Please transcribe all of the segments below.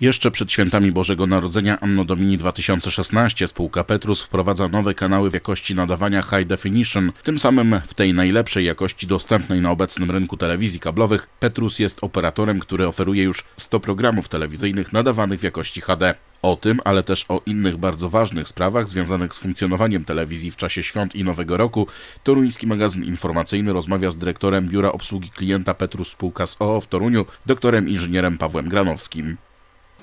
Jeszcze przed świętami Bożego Narodzenia Anno Domini 2016 spółka Petrus wprowadza nowe kanały w jakości nadawania High Definition. Tym samym w tej najlepszej jakości dostępnej na obecnym rynku telewizji kablowych Petrus jest operatorem, który oferuje już 100 programów telewizyjnych nadawanych w jakości HD. O tym, ale też o innych bardzo ważnych sprawach związanych z funkcjonowaniem telewizji w czasie świąt i Nowego Roku, toruński magazyn informacyjny rozmawia z dyrektorem Biura Obsługi Klienta Petrus Spółka z OO w Toruniu, doktorem inżynierem Pawłem Granowskim.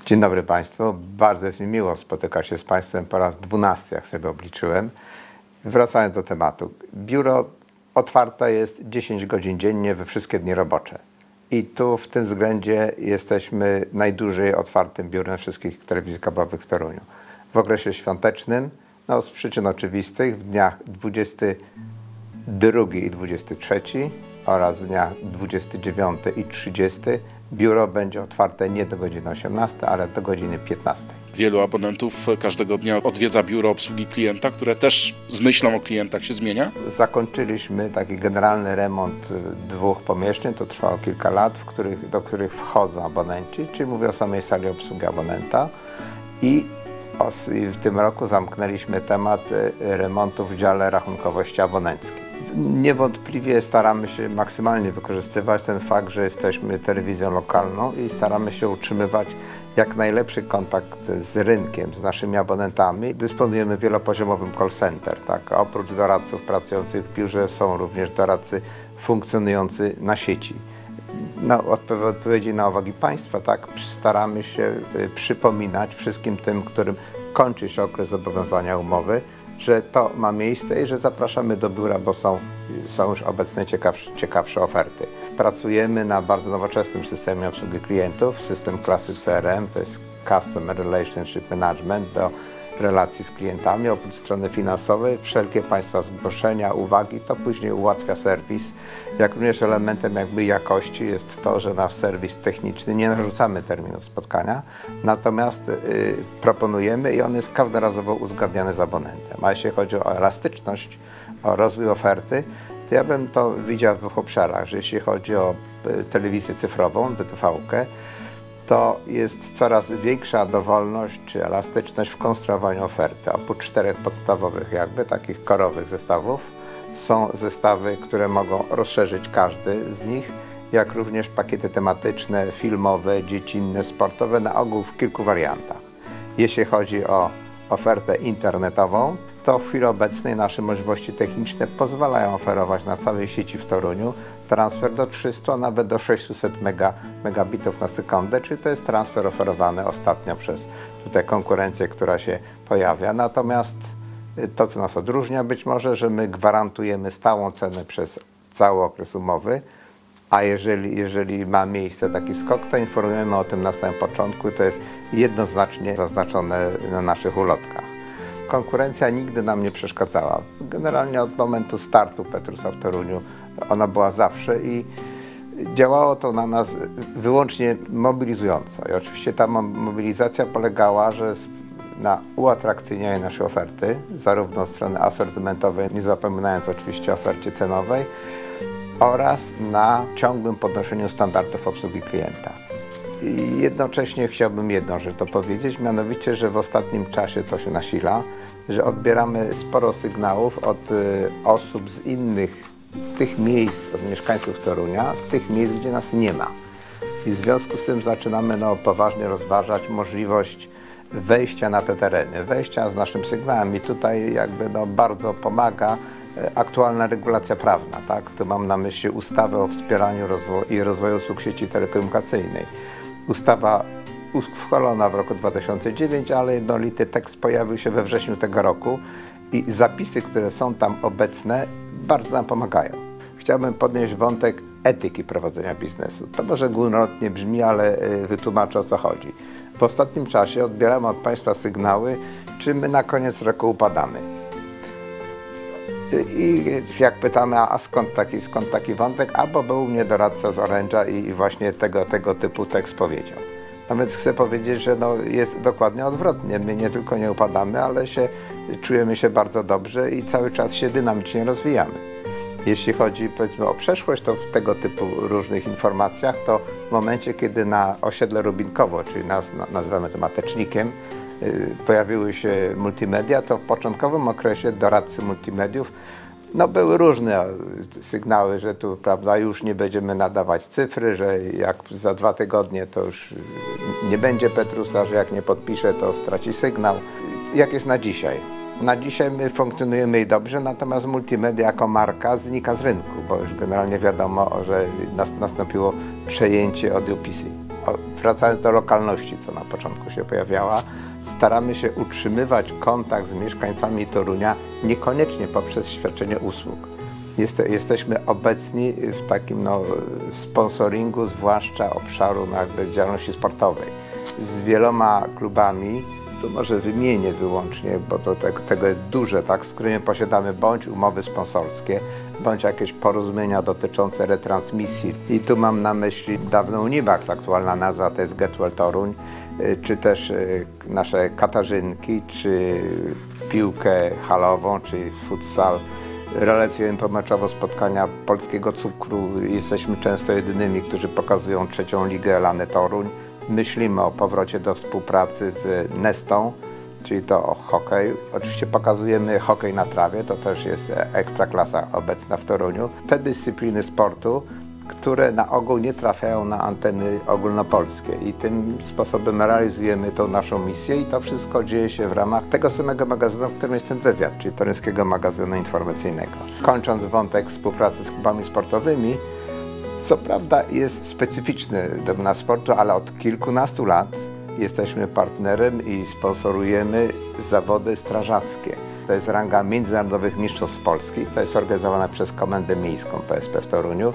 Dzień dobry Państwu. Bardzo jest mi miło spotykać się z Państwem po raz dwunasty, jak sobie obliczyłem. Wracając do tematu. Biuro otwarte jest 10 godzin dziennie we wszystkie dni robocze. I tu w tym względzie jesteśmy najdłużej otwartym biurem wszystkich telewizji kablowych w Toruniu. W okresie świątecznym, no z przyczyn oczywistych, w dniach 22 i 23 oraz w dniach 29 i 30 biuro będzie otwarte nie do godziny 18, ale do godziny 15. Wielu abonentów każdego dnia odwiedza biuro obsługi klienta, które też z myślą o klientach się zmienia. Zakończyliśmy taki generalny remont y, dwóch pomieszczeń, to trwało kilka lat, w których, do których wchodzą abonenci, czyli mówię o samej sali obsługi abonenta i w tym roku zamknęliśmy temat y, remontu w dziale rachunkowości abonenckiej. Niewątpliwie staramy się maksymalnie wykorzystywać ten fakt, że jesteśmy telewizją lokalną i staramy się utrzymywać jak najlepszy kontakt z rynkiem, z naszymi abonentami. Dysponujemy wielopoziomowym call center. Tak? Oprócz doradców pracujących w biurze są również doradcy funkcjonujący na sieci. Na odpowiedzi na uwagi Państwa, tak, staramy się y, przypominać wszystkim tym, którym kończy się okres zobowiązania umowy, że to ma miejsce i że zapraszamy do biura, bo są, są już obecne ciekawsze, ciekawsze oferty. Pracujemy na bardzo nowoczesnym systemie obsługi klientów, system klasy CRM, to jest Customer Relationship Management do relacji z klientami, oprócz strony finansowej, wszelkie Państwa zgłoszenia, uwagi, to później ułatwia serwis. Jak również elementem jakby jakości jest to, że nasz serwis techniczny, nie narzucamy terminów spotkania, natomiast y, proponujemy i on jest każdorazowo uzgadniany z abonentem. A jeśli chodzi o elastyczność, o rozwój oferty, to ja bym to widział w dwóch obszarach, że jeśli chodzi o y, telewizję cyfrową, DTV-kę, to jest coraz większa dowolność czy elastyczność w konstruowaniu oferty. Oprócz czterech podstawowych, jakby takich korowych zestawów, są zestawy, które mogą rozszerzyć każdy z nich, jak również pakiety tematyczne, filmowe, dziecinne, sportowe, na ogół w kilku wariantach. Jeśli chodzi o ofertę internetową, to w chwili obecnej nasze możliwości techniczne pozwalają oferować na całej sieci w Toruniu transfer do 300, nawet do 600 mega, megabitów na sekundę, czyli to jest transfer oferowany ostatnio przez tutaj konkurencję, która się pojawia. Natomiast y, to, co nas odróżnia być może, że my gwarantujemy stałą cenę przez cały okres umowy, a jeżeli, jeżeli ma miejsce taki skok, to informujemy o tym na samym początku to jest jednoznacznie zaznaczone na naszych ulotkach. Konkurencja nigdy nam nie przeszkadzała. Generalnie od momentu startu Petrusa w Toruniu ona była zawsze i działało to na nas wyłącznie mobilizująco. I oczywiście ta mobilizacja polegała, że na uatrakcyjnianiu naszej oferty, zarówno strony asortymentowej, nie zapominając oczywiście o ofercie cenowej, oraz na ciągłym podnoszeniu standardów obsługi klienta. I jednocześnie chciałbym jedną rzecz to powiedzieć, mianowicie, że w ostatnim czasie to się nasila, że odbieramy sporo sygnałów od y, osób z innych, z tych miejsc, od mieszkańców Torunia, z tych miejsc, gdzie nas nie ma. I w związku z tym zaczynamy no, poważnie rozważać możliwość wejścia na te tereny, wejścia z naszym sygnałem i tutaj jakby no, bardzo pomaga e, aktualna regulacja prawna. Tak? Tu mam na myśli ustawę o wspieraniu rozwo i rozwoju usług sieci telekomunikacyjnej. Ustawa uchwalona w roku 2009, ale jednolity tekst pojawił się we wrześniu tego roku i zapisy, które są tam obecne, bardzo nam pomagają. Chciałbym podnieść wątek etyki prowadzenia biznesu. To może górnolotnie brzmi, ale e, wytłumaczę o co chodzi. W ostatnim czasie odbieramy od Państwa sygnały, czy my na koniec roku upadamy. I jak pytamy, a skąd taki, skąd taki wątek? Albo był mnie doradca z Orange'a i właśnie tego, tego typu tekst powiedział. No więc chcę powiedzieć, że no jest dokładnie odwrotnie. My nie tylko nie upadamy, ale się, czujemy się bardzo dobrze i cały czas się dynamicznie rozwijamy. Jeśli chodzi powiedzmy o przeszłość, to w tego typu różnych informacjach, to w momencie, kiedy na osiedle Rubinkowo, czyli nas, nazywamy to matecznikiem, pojawiły się multimedia, to w początkowym okresie doradcy multimediów no były różne sygnały, że tu prawda, już nie będziemy nadawać cyfry, że jak za dwa tygodnie to już nie będzie Petrusa, że jak nie podpisze to straci sygnał. Jak jest na dzisiaj? Na dzisiaj my funkcjonujemy i dobrze, natomiast multimedia jako marka znika z rynku, bo już generalnie wiadomo, że nastąpiło przejęcie od UPC. Wracając do lokalności, co na początku się pojawiała, staramy się utrzymywać kontakt z mieszkańcami Torunia niekoniecznie poprzez świadczenie usług. jesteśmy obecni w takim no, sponsoringu, zwłaszcza obszaru no, jakby działalności sportowej. Z wieloma klubami to może wymienię wyłącznie, bo to tego, tego jest duże, tak, z którymi posiadamy bądź umowy sponsorskie, bądź jakieś porozumienia dotyczące retransmisji. I tu mam na myśli dawną Univax, aktualna nazwa to jest Getwell Toruń, y, czy też y, nasze Katarzynki, czy piłkę halową, czy futsal. Relacjujemy pomeczowo spotkania polskiego cukru. Jesteśmy często jedynymi, którzy pokazują trzecią ligę Lany Toruń myślimy o powrocie do współpracy z Nestą, czyli to o hokej. Oczywiście pokazujemy hokej na trawie, to też jest ekstra klasa obecna w Toruniu. Te dyscypliny sportu, które na ogół nie trafiają na anteny ogólnopolskie i tym sposobem realizujemy tą naszą misję i to wszystko dzieje się w ramach tego samego magazynu, w którym jest ten wywiad, czyli Toruńskiego Magazynu Informacyjnego. Kończąc wątek współpracy z klubami sportowymi, co prawda jest specyficzny domena sportu, ale od kilkunastu lat jesteśmy partnerem i sponsorujemy zawody strażackie. To jest ranga Międzynarodowych Mistrzostw Polski. To jest organizowane przez Komendę Miejską PSP w Toruniu.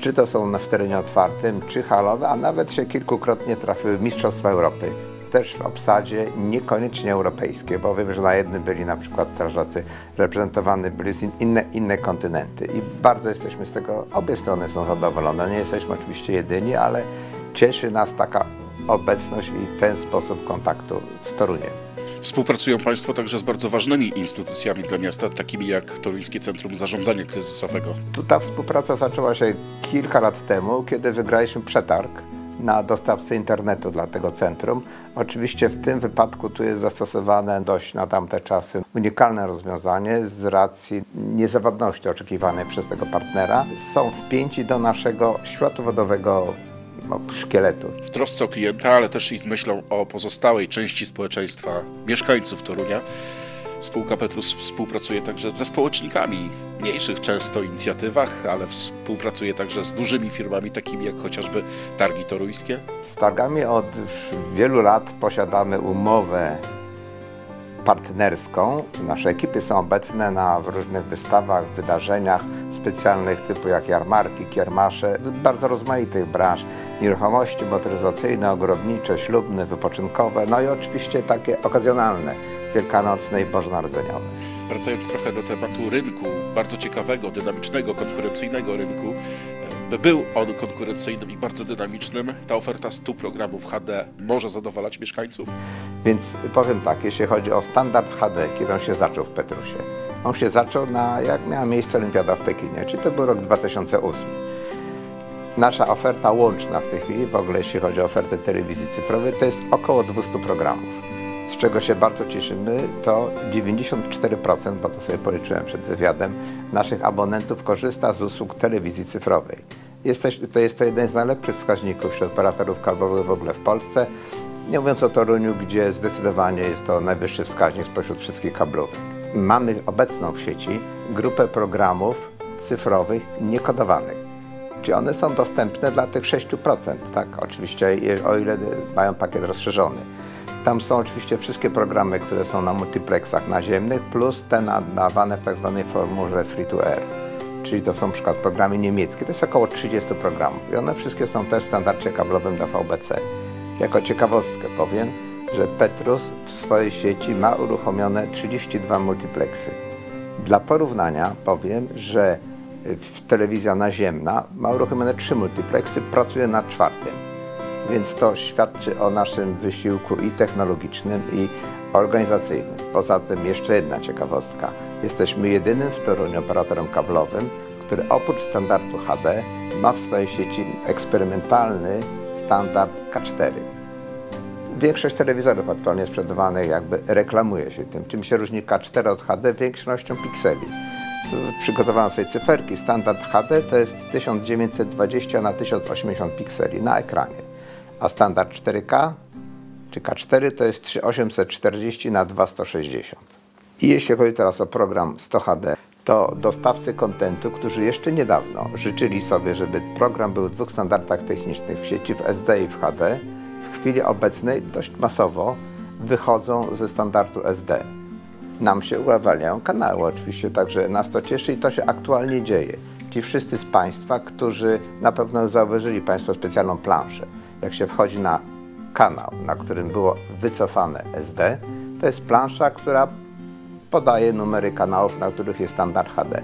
Czy to są w terenie otwartym, czy halowe, a nawet się kilkukrotnie trafiły Mistrzostwa Europy też w obsadzie niekoniecznie europejskie, bo wiem, że na jednym byli na przykład strażacy reprezentowani byli z inne, inne kontynenty i bardzo jesteśmy z tego, obie strony są zadowolone. Nie jesteśmy oczywiście jedyni, ale cieszy nas taka obecność i ten sposób kontaktu z Toruniem. Współpracują Państwo także z bardzo ważnymi instytucjami dla miasta, takimi jak Toruńskie Centrum Zarządzania Kryzysowego. Tu ta współpraca zaczęła się kilka lat temu, kiedy wygraliśmy przetarg na dostawcę internetu dla tego centrum. Oczywiście w tym wypadku tu jest zastosowane dość na tamte czasy unikalne rozwiązanie z racji niezawodności oczekiwanej przez tego partnera. Są wpięci do naszego światowodowego no, szkieletu. W trosce o klienta, ale też i z myślą o pozostałej części społeczeństwa, mieszkańców Torunia, Spółka Petrus współpracuje także ze społecznikami w mniejszych często inicjatywach, ale współpracuje także z dużymi firmami, takimi jak chociażby Targi Toruńskie. Z targami od wielu lat posiadamy umowę partnerską. Nasze ekipy są obecne na różnych wystawach, wydarzeniach specjalnych typu jak jarmarki, kiermasze, bardzo rozmaitych branż. Nieruchomości motoryzacyjne, ogrodnicze, ślubne, wypoczynkowe, no i oczywiście takie okazjonalne, wielkanocne i bożonarodzeniowe. Wracając trochę do tematu rynku, bardzo ciekawego, dynamicznego, konkurencyjnego rynku, był on konkurencyjnym i bardzo dynamicznym, ta oferta 100 programów HD może zadowalać mieszkańców? Więc powiem tak, jeśli chodzi o standard HD, kiedy on się zaczął w Petrusie, on się zaczął na, jak miała miejsce Olimpiada w Pekinie, czyli to był rok 2008. Nasza oferta łączna w tej chwili, w ogóle jeśli chodzi o ofertę telewizji cyfrowej, to jest około 200 programów. Z czego się bardzo cieszymy, to 94%, bo to sobie policzyłem przed wywiadem, naszych abonentów korzysta z usług telewizji cyfrowej. Jesteś, to jest to jeden z najlepszych wskaźników wśród operatorów kablowych w ogóle w Polsce. Nie mówiąc o Toruniu, gdzie zdecydowanie jest to najwyższy wskaźnik spośród wszystkich kablowych. Mamy obecną w sieci grupę programów cyfrowych niekodowanych. Czyli one są dostępne dla tych 6%, tak? Oczywiście, o ile mają pakiet rozszerzony. Tam są oczywiście wszystkie programy, które są na multiplexach naziemnych, plus te nadawane w tak zwanej formule free to air. Czyli to są przykład programy niemieckie. To jest około 30 programów i one wszystkie są też w standardzie kablowym dla VBC. Jako ciekawostkę powiem, że Petrus w swojej sieci ma uruchomione 32 multiplexy. Dla porównania powiem, że telewizja naziemna ma uruchomione 3 multiplexy, pracuje nad czwartym. Więc to świadczy o naszym wysiłku i technologicznym, i organizacyjnym. Poza tym jeszcze jedna ciekawostka. Jesteśmy jedynym w Toruniu operatorem kablowym, który oprócz standardu HD ma w swojej sieci eksperymentalny standard K4. Większość telewizorów aktualnie sprzedawanych jakby reklamuje się tym. Czym się różni K4 od HD? Większością pikseli. Tu przygotowałem sobie cyferki. Standard HD to jest 1920 na 1080 pikseli na ekranie, a standard 4K czy K4 to jest 3840 na 2160. I jeśli chodzi teraz o program 100 HD, to dostawcy kontentu, którzy jeszcze niedawno życzyli sobie, żeby program był w dwóch standardach technicznych w sieci w SD i w HD, w chwili obecnej dość masowo wychodzą ze standardu SD. Nam się uwalniają kanały oczywiście, także nas to cieszy i to się aktualnie dzieje. Ci wszyscy z Państwa, którzy na pewno zauważyli Państwo specjalną planszę. Jak się wchodzi na kanał, na którym było wycofane SD, to jest plansza, która podaje numery kanałów, na których jest standard HD.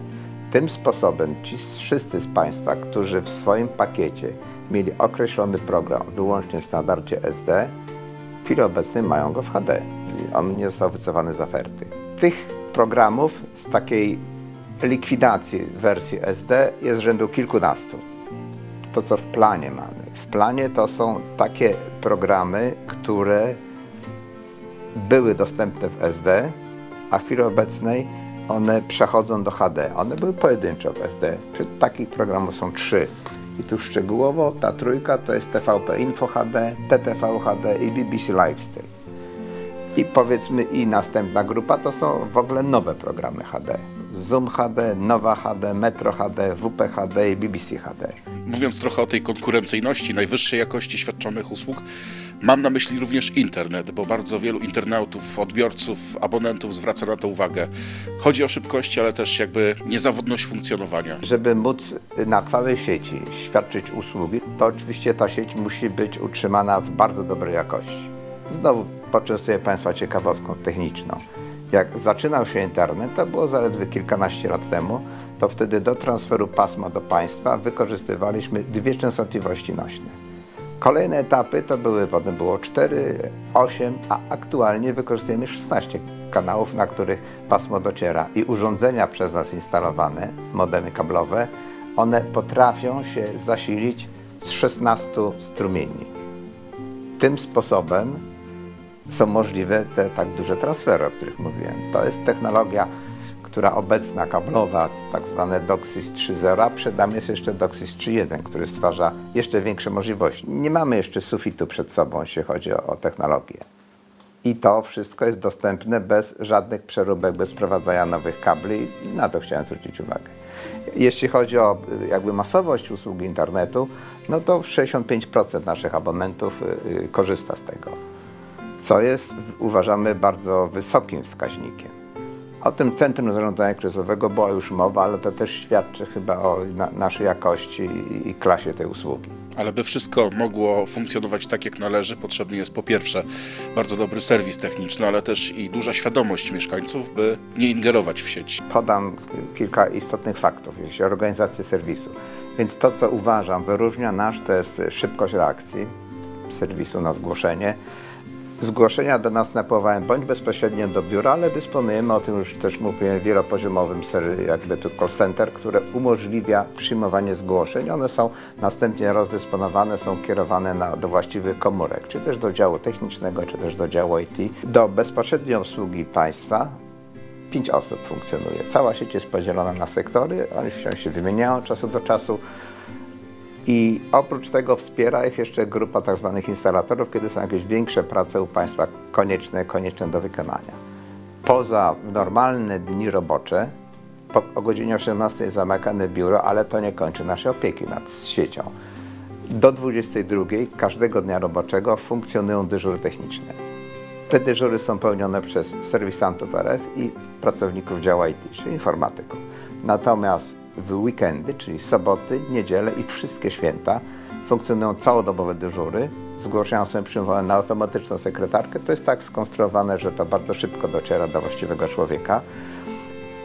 Tym sposobem ci wszyscy z Państwa, którzy w swoim pakiecie mieli określony program wyłącznie w standardzie SD, w chwili obecnej mają go w HD. On nie został wycofany z oferty. Tych programów z takiej likwidacji wersji SD jest rzędu kilkunastu. To, co w planie mamy. W planie to są takie programy, które były dostępne w SD, a w chwili obecnej one przechodzą do HD. One były pojedyncze w SD. Takich programów są trzy. I tu szczegółowo ta trójka to jest TVP Info HD, TTV HD i BBC Lifestyle. I powiedzmy i następna grupa to są w ogóle nowe programy HD. Zoom HD, Nowa HD, Metro HD, WP HD i BBC HD. Mówiąc trochę o tej konkurencyjności, najwyższej jakości świadczonych usług, mam na myśli również internet, bo bardzo wielu internautów, odbiorców, abonentów zwraca na to uwagę. Chodzi o szybkość, ale też jakby niezawodność funkcjonowania. Żeby móc na całej sieci świadczyć usługi, to oczywiście ta sieć musi być utrzymana w bardzo dobrej jakości. Znowu poczęstuję Państwa ciekawostką techniczną. Jak zaczynał się internet, to było zaledwie kilkanaście lat temu, to wtedy do transferu pasma do państwa wykorzystywaliśmy dwie częstotliwości nośne. Kolejne etapy to były, potem było 4, 8, a aktualnie wykorzystujemy 16 kanałów, na których pasmo dociera i urządzenia przez nas instalowane, modemy kablowe, one potrafią się zasilić z 16 strumieni. Tym sposobem są możliwe te tak duże transfery, o których mówiłem. To jest technologia, która obecna, kablowa, tak zwane DOCSIS 3.0, a przed nami jest jeszcze DOCSIS 3.1, który stwarza jeszcze większe możliwości. Nie mamy jeszcze sufitu przed sobą, jeśli chodzi o, o technologię. I to wszystko jest dostępne bez żadnych przeróbek, bez wprowadzania nowych kabli i na to chciałem zwrócić uwagę. Jeśli chodzi o jakby masowość usług internetu, no to 65% naszych abonentów y, y, korzysta z tego co jest, uważamy, bardzo wysokim wskaźnikiem. O tym Centrum Zarządzania Kryzysowego była już mowa, ale to też świadczy chyba o na, naszej jakości i, i klasie tej usługi. Ale by wszystko mogło funkcjonować tak, jak należy, potrzebny jest po pierwsze bardzo dobry serwis techniczny, ale też i duża świadomość mieszkańców, by nie ingerować w sieć. Podam kilka istotnych faktów, jeśli organizację serwisu. Więc to, co uważam wyróżnia nasz, to jest szybkość reakcji serwisu na zgłoszenie Zgłoszenia do nas napływają bądź bezpośrednio do biura, ale dysponujemy, o tym już też mówiłem, wielopoziomowym jakby tu call center, które umożliwia przyjmowanie zgłoszeń. One są następnie rozdysponowane, są kierowane na, do właściwych komórek, czy też do działu technicznego, czy też do działu IT. Do bezpośredniej obsługi państwa pięć osób funkcjonuje. Cała sieć jest podzielona na sektory, one się wymieniają od czasu do czasu. I oprócz tego wspiera ich jeszcze grupa tak zwanych instalatorów, kiedy są jakieś większe prace u Państwa konieczne, konieczne do wykonania. Poza normalne dni robocze, po, o godzinie 18 zamykane biuro, ale to nie kończy naszej opieki nad siecią. Do 22 każdego dnia roboczego funkcjonują dyżury techniczne. Te dyżury są pełnione przez serwisantów RF i pracowników działu IT, czyli informatyków. Natomiast w weekendy, czyli soboty, niedziele i wszystkie święta funkcjonują całodobowe dyżury. Zgłoszenia są przyjmowane na automatyczną sekretarkę. To jest tak skonstruowane, że to bardzo szybko dociera do właściwego człowieka.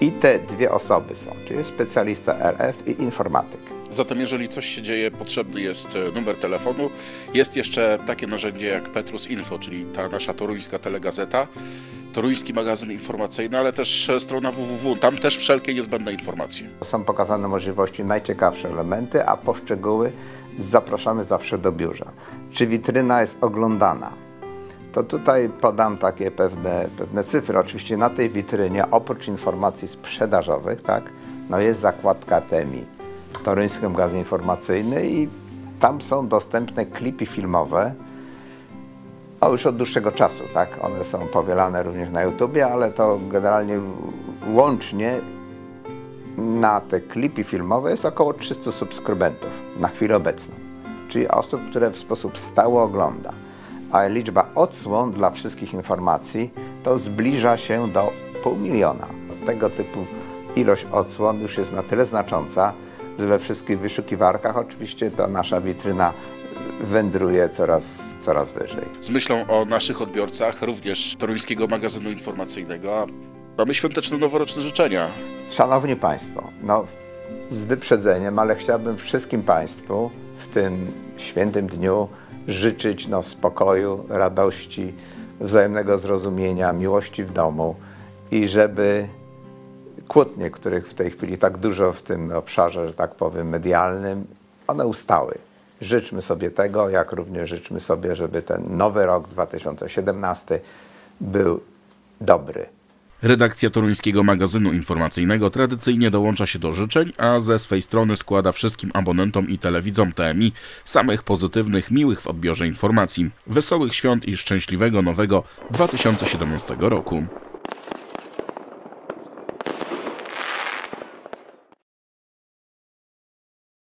I te dwie osoby są, czyli specjalista RF i informatyk. Zatem jeżeli coś się dzieje, potrzebny jest e, numer telefonu. Jest jeszcze takie narzędzie jak Petrus Info, czyli ta nasza toruńska telegazeta, toruński magazyn informacyjny, ale też e, strona www. Tam też wszelkie niezbędne informacje. Są pokazane możliwości, najciekawsze elementy, a poszczegóły zapraszamy zawsze do biurza. Czy witryna jest oglądana? To tutaj podam takie pewne, pewne cyfry. Oczywiście na tej witrynie oprócz informacji sprzedażowych, tak, no jest zakładka TEMI, Toruński Magazyn Informacyjny i tam są dostępne klipy filmowe, o już od dłuższego czasu, tak? One są powielane również na YouTubie, ale to generalnie łącznie na te klipy filmowe jest około 300 subskrybentów na chwilę obecną, czyli osób, które w sposób stały ogląda. A liczba odsłon dla wszystkich informacji to zbliża się do pół miliona. Tego typu ilość odsłon już jest na tyle znacząca, że we wszystkich wyszukiwarkach oczywiście ta nasza witryna wędruje coraz, coraz wyżej. Z myślą o naszych odbiorcach, również toruńskiego magazynu informacyjnego, mamy świąteczne noworoczne życzenia. Szanowni Państwo, no z wyprzedzeniem, ale chciałbym wszystkim Państwu w tym świętym dniu życzyć no, spokoju, radości, wzajemnego zrozumienia, miłości w domu i żeby kłótnie, których w tej chwili tak dużo w tym obszarze, że tak powiem, medialnym, one ustały. Życzmy sobie tego, jak również życzmy sobie, żeby ten nowy rok 2017 był dobry. Redakcja toruńskiego magazynu informacyjnego tradycyjnie dołącza się do życzeń, a ze swej strony składa wszystkim abonentom i telewidzom TMI samych pozytywnych, miłych w odbiorze informacji, wesołych świąt i szczęśliwego nowego 2017 roku.